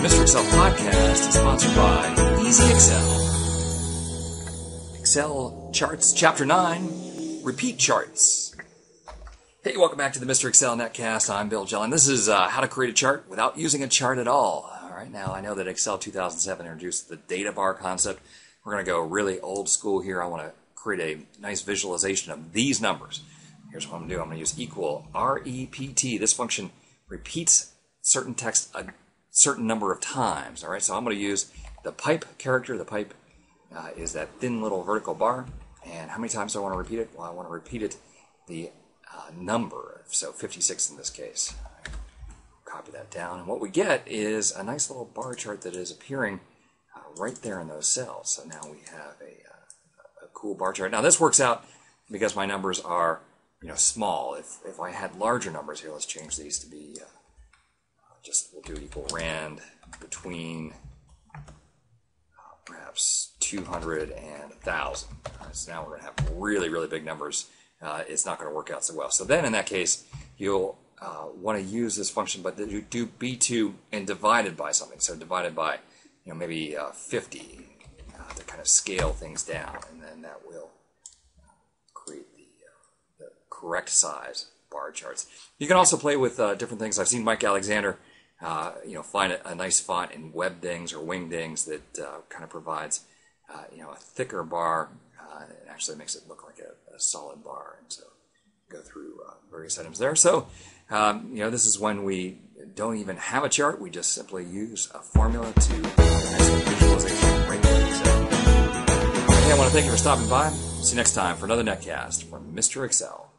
Mr. Excel podcast is sponsored by Easy-XL. Excel Charts Chapter 9 Repeat Charts. Hey, welcome back to the Mr. Excel Netcast. I'm Bill Jelen. This is uh, how to create a chart without using a chart at all. All right, now I know that Excel 2007 introduced the data bar concept. We're going to go really old school here. I want to create a nice visualization of these numbers. Here's what I'm going to do. I'm going to use equal REPT. This function repeats certain text certain number of times. All right, so I'm going to use the pipe character. The pipe uh, is that thin little vertical bar. And how many times do I want to repeat it? Well, I want to repeat it the uh, number, so 56 in this case. Copy that down. And what we get is a nice little bar chart that is appearing uh, right there in those cells. So now we have a, uh, a cool bar chart. Now this works out because my numbers are you know small. If, if I had larger numbers here, let's change these to be uh, just we'll do equal rand between uh, perhaps 200 and 1,000. Right, so now we're going to have really, really big numbers. Uh, it's not going to work out so well. So then in that case, you'll uh, want to use this function, but you do B2 and divided by something. So divided by, you know, maybe uh, 50 uh, to kind of scale things down, and then that will create the, uh, the correct size bar charts. You can also play with different things. I've seen Mike Alexander uh, you know, find a, a, nice font in Webdings or Wingdings that uh, kind of provides, uh, you know, a thicker bar. Uh, it actually makes it look like a, a, solid bar. And so go through uh, various items there. So, um, you know, this is when we don't even have a chart. We just simply use a formula to visualization right. So, okay, I want to thank you for stopping by. See you next time for another netcast from Mr. Excel.